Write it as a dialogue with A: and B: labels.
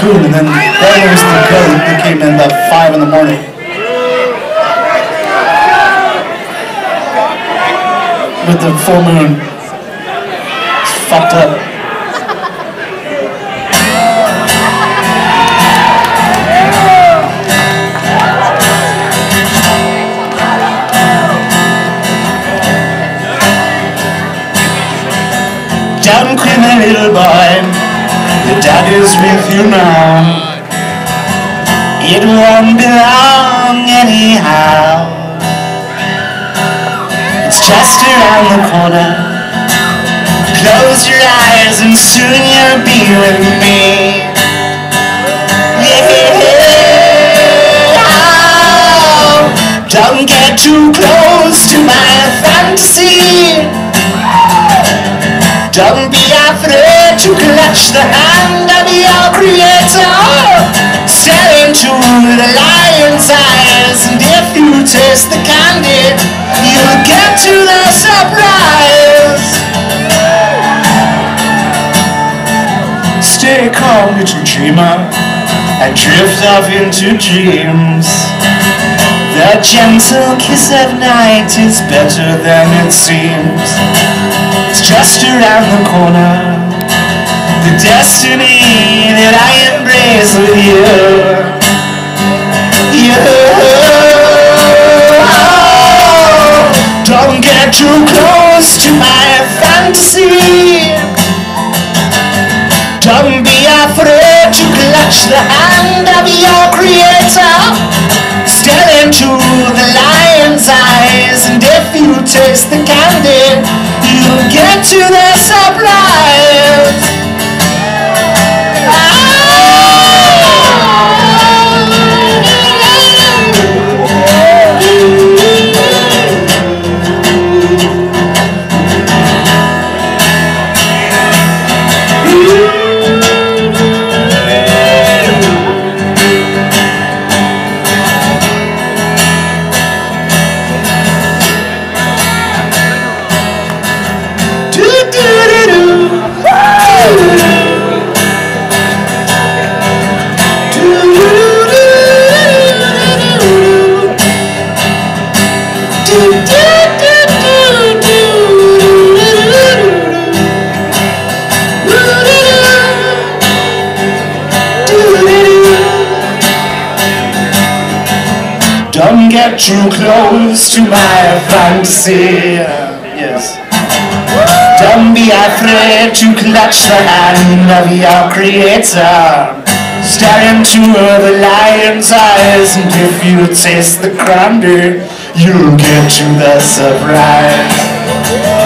A: Cancun, and then Beggars and Code, they came in about 5 in the morning. With the full moon. It's fucked up. Down, a little boy. The dad is with you now. It won't be long anyhow. It's just around the corner. Close your eyes and soon you'll be with me. Yeah. Don't get too close to my fantasy. Don't be afraid to clutch the hand of your creator Stare into the lion's eyes And if you taste the candy You'll get to the surprise Stay calm little dreamer And drift off into dreams the gentle kiss of night is better than it seems. It's just around the corner. The destiny that I embrace with you. You Don't get too close to my fantasy. Don't be afraid to clutch the hand of your creator taste the candy You'll get to the surprise ah! Don't get too close to my fantasy. Yes. Don't be afraid to clutch the hand of your creator. Stare into the lion's eyes, and if you taste the candy, you'll get to the surprise.